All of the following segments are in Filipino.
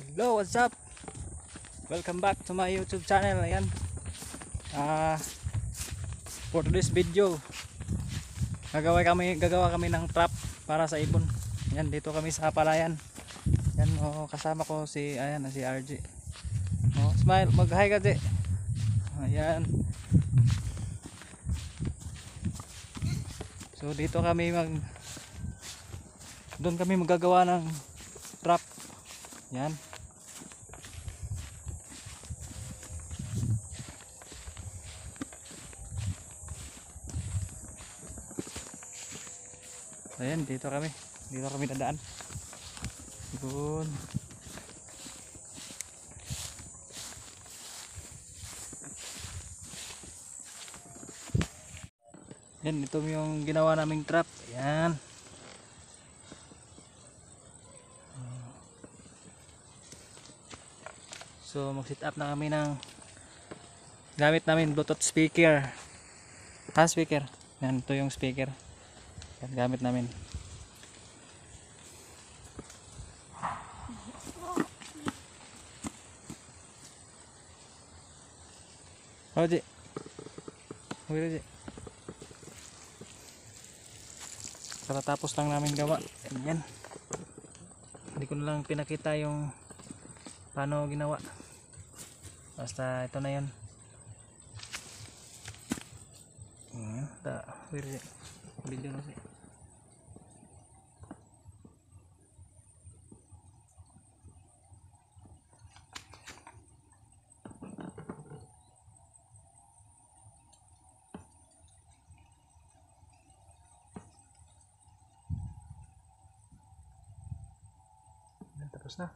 Hello, what's up? Welcome back to my YouTube channel. Ayan. Ah, for this video, gagawa kami gagawa kami ng trap para sa ibon. Yan dito kami sa Palayan. Yan oh, kasama ko si ayan si RJ. Oh, smile, mag-hi ka, J. Ayan. So dito kami mag doon kami magagawa ng trap. Yan. Ayan, dito kami. Dito kami dadaan. Doon. Yan, ito yung ginawa naming trap. Ayan. So mag-set up na kami ng gamit namin Bluetooth speaker. Ha, speaker. Yan, ito yung speaker. Yan, gamit namin. Oh, Ji. Okay, Ji. Katatapos lang namin gawa. Yan. Hindi ko lang pinakita yung paano ginawa basta ito na yun Ayan, ta is it? video na siya Ayan, tapos na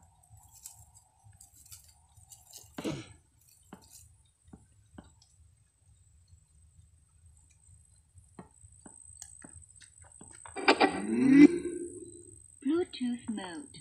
Bluetooth mode.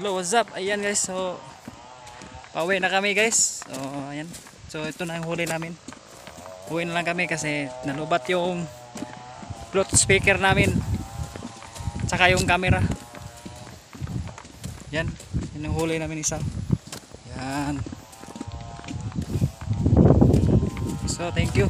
Hello, what's up? Ayan guys, so pauwi na kami guys. So, ayan. So, ito na yung huli namin. Uwi na lang kami kasi nalubat yung Bluetooth speaker namin. Tsaka yung camera. Yan. Yan yung huli namin isa. Yan. So, thank you.